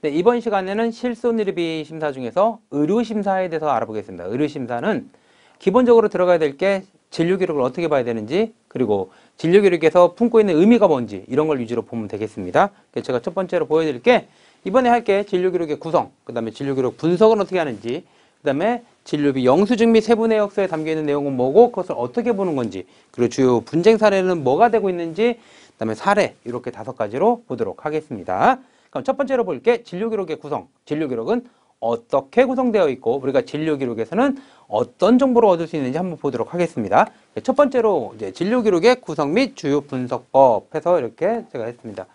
네, 이번 시간에는 실손의료비 심사 중에서 의료심사에 대해서 알아보겠습니다. 의료심사는 기본적으로 들어가야 될 게 진료기록을 어떻게 봐야 되는지 그리고 진료기록에서 품고 있는 의미가 뭔지 이런 걸 위주로 보면 되겠습니다. 제가 첫 번째로 보여드릴 게 이번에 할 게 진료기록의 구성, 그 다음에 진료기록 분석은 어떻게 하는지 그 다음에 진료비 영수증 및 세부 내역서에 담겨있는 내용은 뭐고 그것을 어떻게 보는 건지 그리고 주요 분쟁 사례는 뭐가 되고 있는지 그 다음에 사례 이렇게 다섯 가지로 보도록 하겠습니다. 그럼 첫 번째로 볼 게 진료기록의 구성. 진료기록은 어떻게 구성되어 있고 우리가 진료기록에서는 어떤 정보를 얻을 수 있는지 한번 보도록 하겠습니다. 네, 첫 번째로 이제 진료기록의 구성 및 주요 분석법 해서 이렇게 제가 했습니다.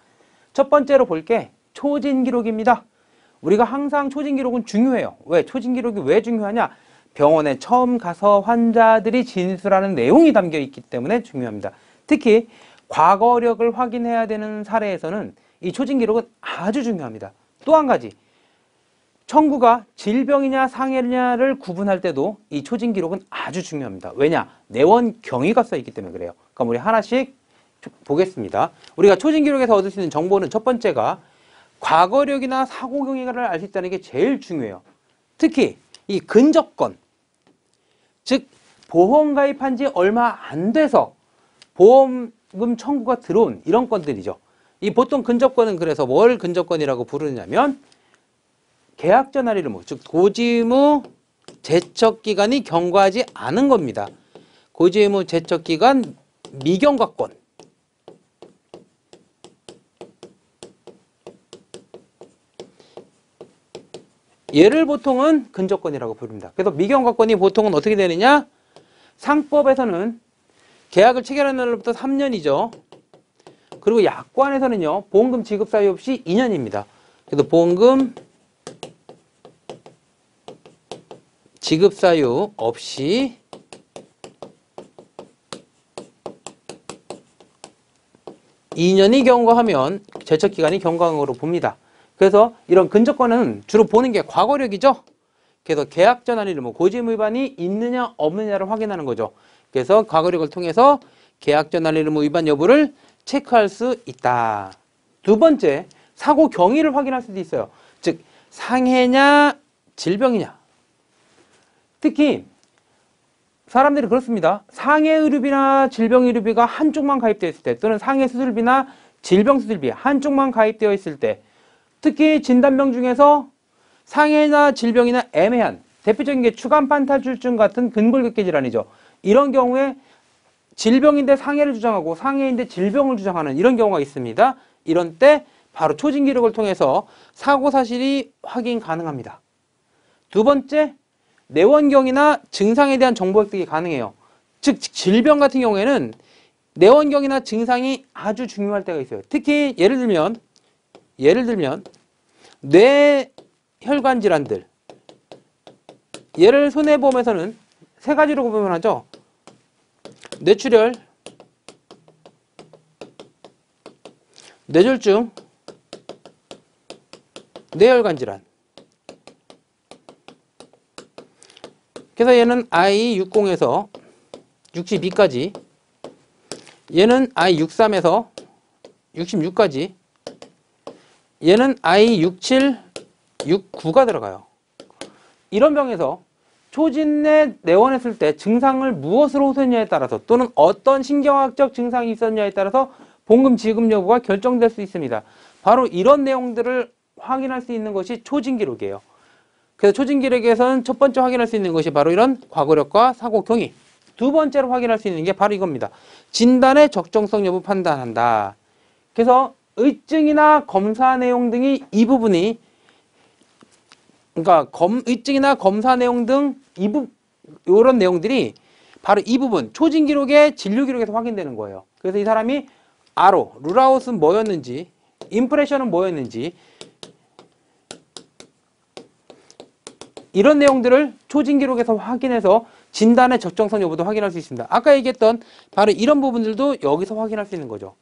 첫 번째로 볼 게 초진기록입니다. 우리가 항상 초진기록은 중요해요. 왜? 초진기록이 왜 중요하냐? 병원에 처음 가서 환자들이 진술하는 내용이 담겨 있기 때문에 중요합니다. 특히 과거력을 확인해야 되는 사례에서는 이 초진 기록은 아주 중요합니다. 또 한 가지 청구가 질병이냐 상해냐를 구분할 때도 이 초진 기록은 아주 중요합니다. 왜냐? 내원 경위가 써 있기 때문에 그래요. 그럼 우리 하나씩 보겠습니다. 우리가 초진 기록에서 얻을 수 있는 정보는 첫 번째가 과거력이나 사고 경위를 알 수 있다는 게 제일 중요해요. 특히 이 근접권, 즉 보험 가입한 지 얼마 안 돼서 보험금 청구가 들어온 이런 건들이죠. 이 보통 근접권은 그래서 뭘 근접권이라고 부르냐면 계약 전환 의무, 즉 고지의무 제척 기간이 경과하지 않은 겁니다. 고지의무 제척 기간 미경과권. 얘를 보통은 근접권이라고 부릅니다. 그래서 미경과권이 보통은 어떻게 되느냐? 상법에서는 계약을 체결한 날로부터 3년이죠. 그리고 약관에서는요. 보험금 지급 사유 없이 2년입니다. 그래서 보험금 지급 사유 없이 (2년이) 경과하면 제척기간이 경과한 것으로 봅니다. 그래서 이런 근접권은 주로 보는 게 과거력이죠. 그래서 계약 전환 일 뭐 고지의무 위반이 있느냐 없느냐를 확인하는 거죠. 그래서 과거력을 통해서 계약 전환 일 무 위반 여부를 체크할 수 있다. 두 번째, 사고 경위를 확인할 수도 있어요. 즉 상해냐 질병이냐. 특히 사람들이 그렇습니다. 상해 의료비나 질병 의료비가 한쪽만 가입되어 있을 때 또는 상해 수술비나 질병 수술비 한쪽만 가입되어 있을 때 특히 진단병 중에서 상해나 질병이나 애매한 대표적인 게 추간 판타줄증 같은 근골격계 질환이죠. 이런 경우에 질병인데 상해를 주장하고 상해인데 질병을 주장하는 이런 경우가 있습니다. 이런 때 바로 초진 기록을 통해서 사고 사실이 확인 가능합니다. 두 번째, 내원경이나 증상에 대한 정보 획득이 가능해요. 즉 질병 같은 경우에는 내원경이나 증상이 아주 중요할 때가 있어요. 특히 예를 들면 예를 들면 뇌혈관 질환들 얘를 손해보험에서는 세 가지로 구분하죠. 뇌출혈, 뇌졸중, 뇌혈관 질환. 그래서 얘는 I60에서 62까지, 얘는 I63에서 66까지, 얘는 I67, 69가 들어가요. 이런 병에서 초진내 내원했을 때 증상을 무엇으로 호소했냐에 따라서 또는 어떤 신경학적 증상이 있었냐에 따라서 봉금 지급 여부가 결정될 수 있습니다. 바로 이런 내용들을 확인할 수 있는 것이 초진 기록이에요. 그래서 초진 기록에서는 첫 번째 확인할 수 있는 것이 바로 이런 과거력과 사고 경위. 두 번째로 확인할 수 있는 게 바로 이겁니다. 진단의 적정성 여부 판단한다. 그래서 의증이나 검사 내용 등이 이 부분이 그러니까 검, 의증이나 검사 내용 등 이부 이런 내용들이 바로 이 부분 초진 기록의 진료 기록에서 확인되는 거예요. 그래서 이 사람이 아로 룰아웃은 뭐였는지 임프레션은 뭐였는지 이런 내용들을 초진 기록에서 확인해서 진단의 적정성 여부도 확인할 수 있습니다. 아까 얘기했던 바로 이런 부분들도 여기서 확인할 수 있는 거죠.